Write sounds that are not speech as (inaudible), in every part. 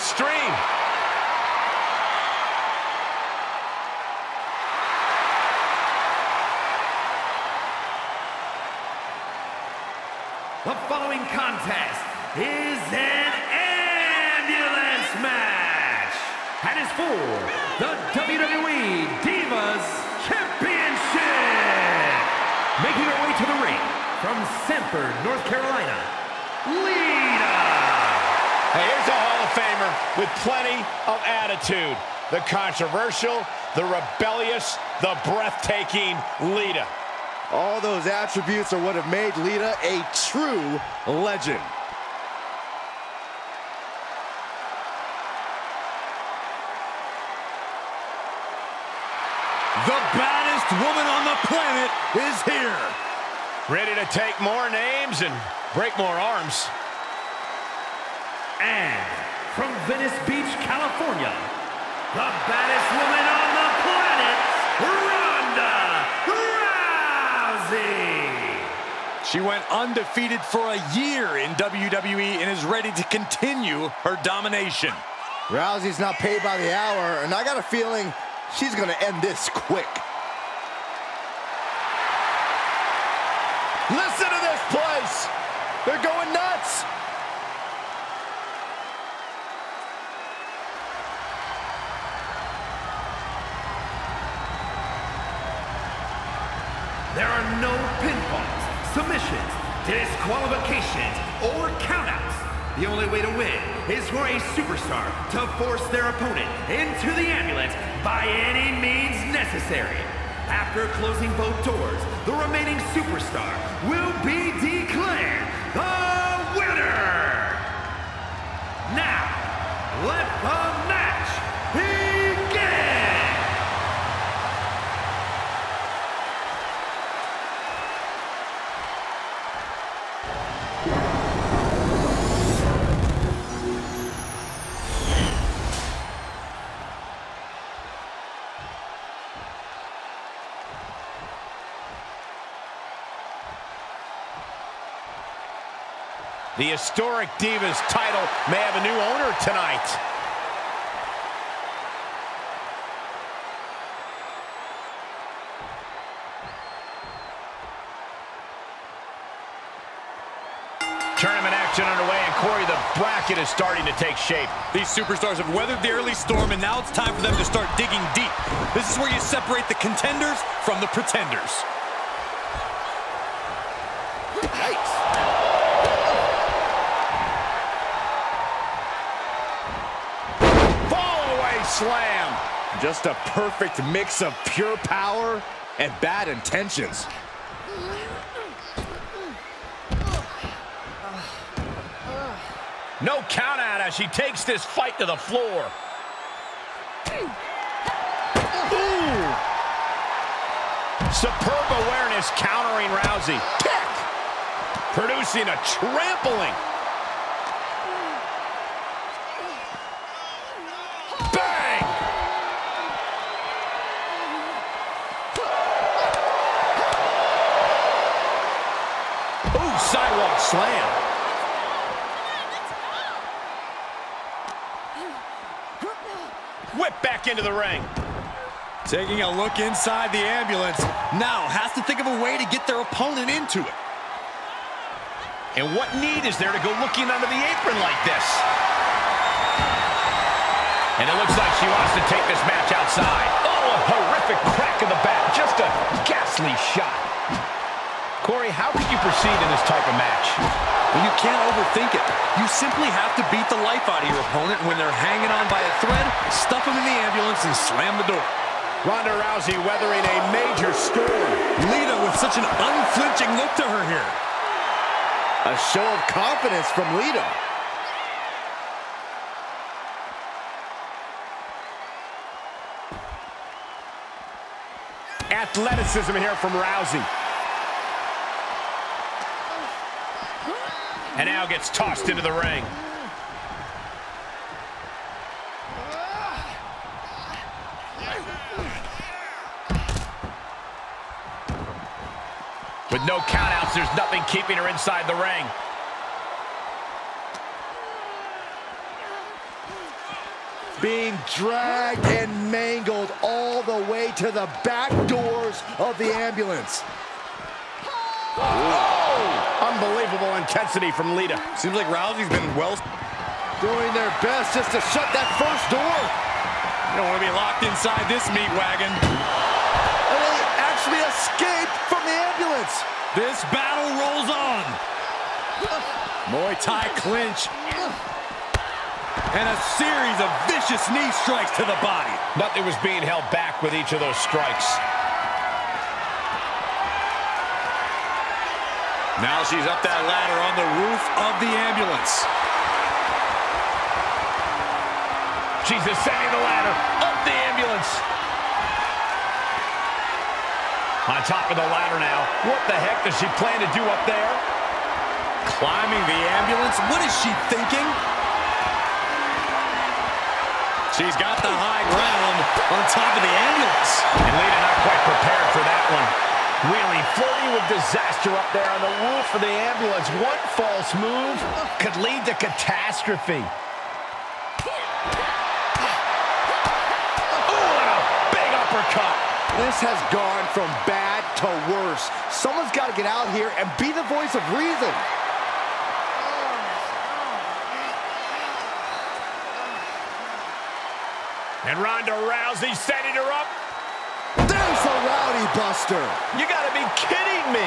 extreme. The following contest is an ambulance match and is for the WWE Divas Championship. Making her way to the ring from Sanford, North Carolina, Lita. Hey, here's a Hall of Famer with plenty of attitude. The controversial, the rebellious, the breathtaking Lita. All those attributes are what have made Lita a true legend. The baddest woman on the planet is here. Ready to take more names and break more arms. And from Venice Beach, California, the baddest woman on the planet, Ronda Rousey. She went undefeated for a year in WWE and is ready to continue her domination. Rousey's not paid by the hour, and I got a feeling she's going to end this quick. Listen to this place! They're going nuts! Disqualifications, or countouts. The only way to win is for a superstar to force their opponent into the ambulance by any means necessary. After closing both doors, the remaining superstar will be declared the winner. Now, let the The historic Divas title may have a new owner tonight. Tournament action underway, and Corey, the bracket is starting to take shape. These superstars have weathered the early storm, and now it's time for them to start digging deep. This is where you separate the contenders from the pretenders. Fall slam. Just a perfect mix of pure power and bad intentions. No count out as she takes this fight to the floor. Ooh. Superb awareness countering Rousey. Kick! Producing a trampling. Ooh, sidewalk slam. Whip back into the ring. Taking a look inside the ambulance. Now has to think of a way to get their opponent into it. And what need is there to go looking under the apron like this? And it looks like she wants to take this match outside. Oh, a horrific crack in the back. Just a ghastly shot. Corey, how could you proceed in this type of match? Well, you can't overthink it. You simply have to beat the life out of your opponent when they're hanging on by a thread, stuff them in the ambulance, and slam the door. Ronda Rousey weathering a major storm. Lita with such an unflinching look to her here. A show of confidence from Lita. Athleticism here from Rousey. And now gets tossed into the ring. With no countouts, there's nothing keeping her inside the ring. being dragged and mangled all the way to the back doors of the ambulance. Oh! Unbelievable intensity from Lita. Seems like Rousey's been well... Doing their best just to shut that first door. You don't want to be locked inside this meat wagon. And they actually escaped from the ambulance. This battle rolls on. Muay Thai clinch. And a series of vicious knee strikes to the body. Nothing was being held back with each of those strikes. Now she's up that ladder on the roof of the ambulance. She's ascending the ladder up the ambulance. On top of the ladder now. What the heck does she plan to do up there? Climbing the ambulance? What is she thinking? She's got the high ground on top of the ambulance. And Lita not quite prepared for that one. Really flirting with disaster up there on the roof of the ambulance. One false move could lead to catastrophe. Big uppercut. This has gone from bad to worse. Someone's got to get out here and be the voice of reason. And Ronda Rousey setting her up. There's Rowdy Buster. You got to be kidding me.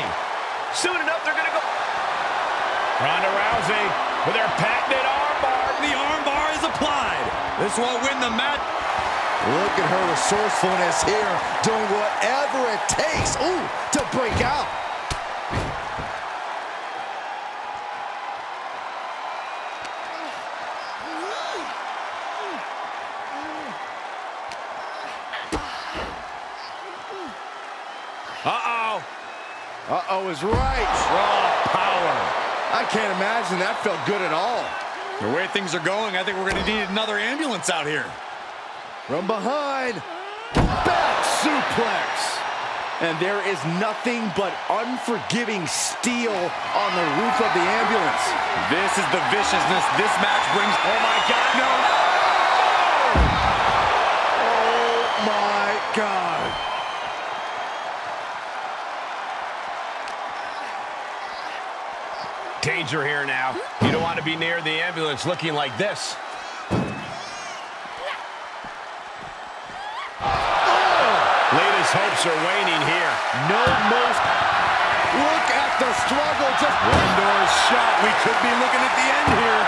Soon enough, they're going to go. Ronda Rousey with her patented armbar. The armbar is applied. This will win the match. Look at her resourcefulness here, doing whatever it takes, ooh, to break out. Uh-oh. Uh-oh is right. Raw power. I can't imagine that felt good at all. The way things are going, I think we're going to need another ambulance out here. From behind, back suplex. And there is nothing but unforgiving steel on the roof of the ambulance. This is the viciousness this match brings. Oh my God, no! Oh my God. Danger here now. You don't want to be near the ambulance looking like this. Lita's hopes are waning here. No most. Look at the struggle. Just one door is shut. We could be looking at the end here.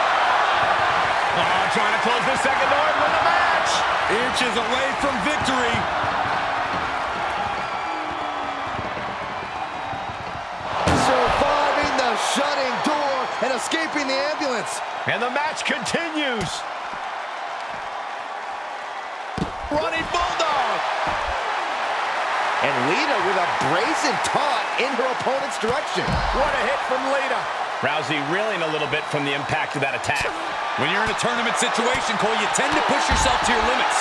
Oh, trying to close the second door and win the match. Inches away from victory. And escaping the ambulance. And the match continues. Running Bulldog. And Lita with a brazen taunt in her opponent's direction. What a hit from Lita. Rousey reeling a little bit from the impact of that attack. When you're in a tournament situation, Cole, you tend to push yourself to your limits.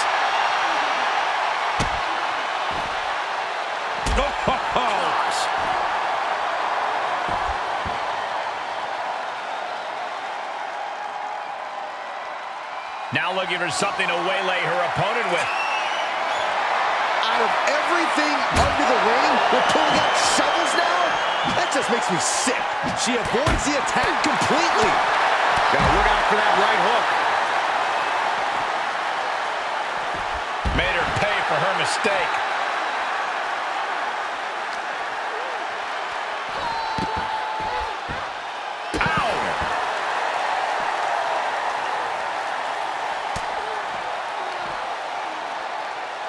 (laughs) Oh, Now looking for something to waylay her opponent with. Out of everything under the ring, we're pulling out shovels now? That just makes me sick. She avoids the attack completely. Gotta look out for that right hook. Made her pay for her mistake.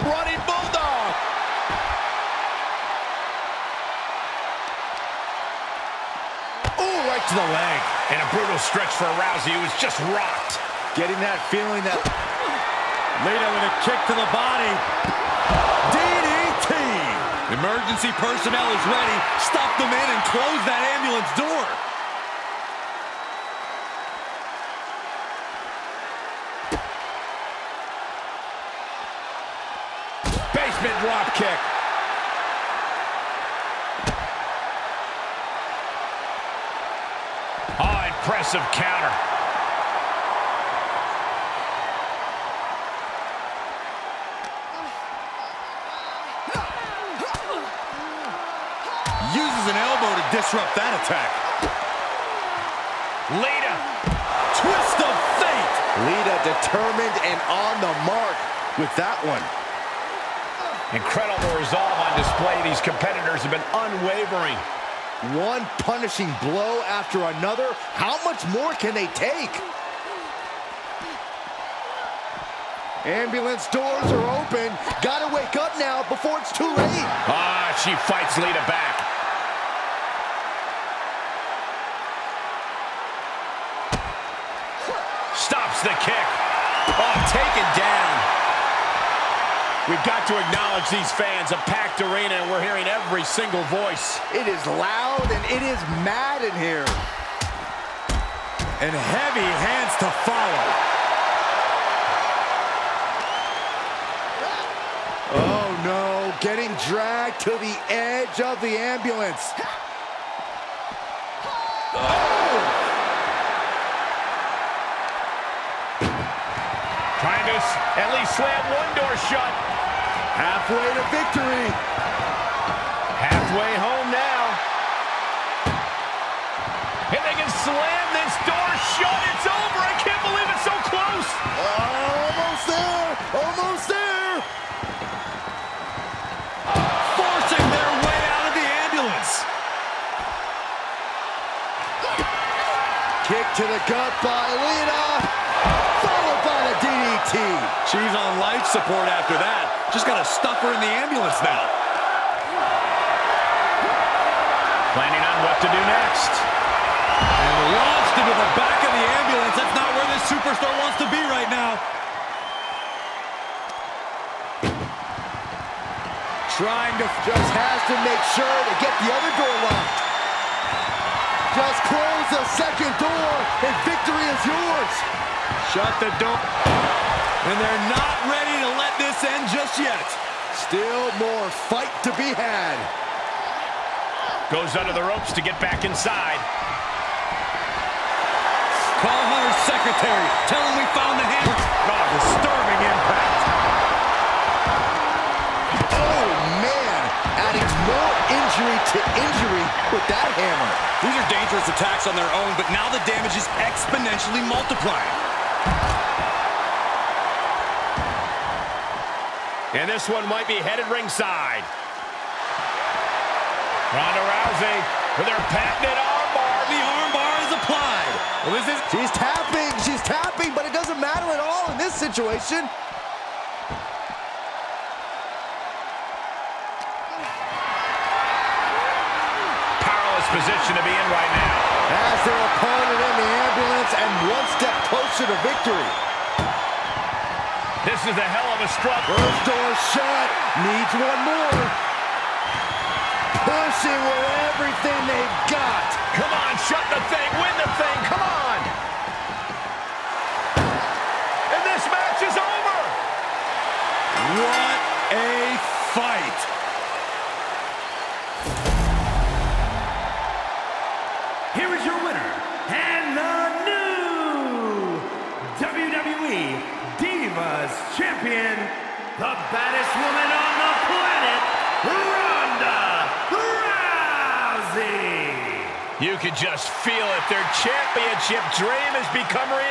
Running Bulldog. Ooh, right to the leg. And a brutal stretch for Rousey, was just rocked. Getting that feeling that... Lita with a kick to the body. DDT! Emergency personnel is ready. Stop them in and close that ambulance door. Basement drop kick. Oh, impressive disrupt that attack. Lita. Twist of fate. Lita determined and on the mark with that one. Incredible resolve on display. These competitors have been unwavering. One punishing blow after another. How much more can they take? Ambulance doors are open. Gotta wake up now before it's too late. Ah, she fights Lita back. Stops the kick. Oh, down. We've got to acknowledge these fans, a packed arena, and we're hearing every single voice. It is loud and it is mad in here. And heavy hands to follow. Oh no, getting dragged to the edge of the ambulance. Uh, Trying to at least slam one door shut. Halfway to victory. Halfway home now. And they can slam this door shut. It's over. I can't believe it's so close. Oh, almost there. Almost there. Forcing their way out of the ambulance. Kick to the gut by Lita. Followed by the DDT. She's on life support after that. Just got to stuff her in the ambulance now. Planning on what to do next. And launched into the back of the ambulance. That's not where this superstar wants to be right now. Trying to just has to make sure to get the other door locked. Just close the second door and victory is yours. Shut the door. And they're not ready to let this end just yet. Still more fight to be had. Goes under the ropes to get back inside. Call Hunter's secretary. Tell him we found the hammer. Oh, disturbing impact. Oh man, adding more injury to injury with that hammer. These are dangerous attacks on their own, but now the damage is exponentially multiplying. And this one might be headed ringside. Ronda Rousey with her patented armbar. The armbar is applied. Well, this is She's tapping, she's tapping, but it doesn't matter at all in this situation. powerless position to be in right now. As their opponent in the ambulance and one step closer to victory. This is a hell of a struggle. First door shut, needs one more. Pushing with everything they've got. Come on, shut the thing, win the thing, come on. And this match is over. What a fight. Can just feel it. Their championship dream has become reality.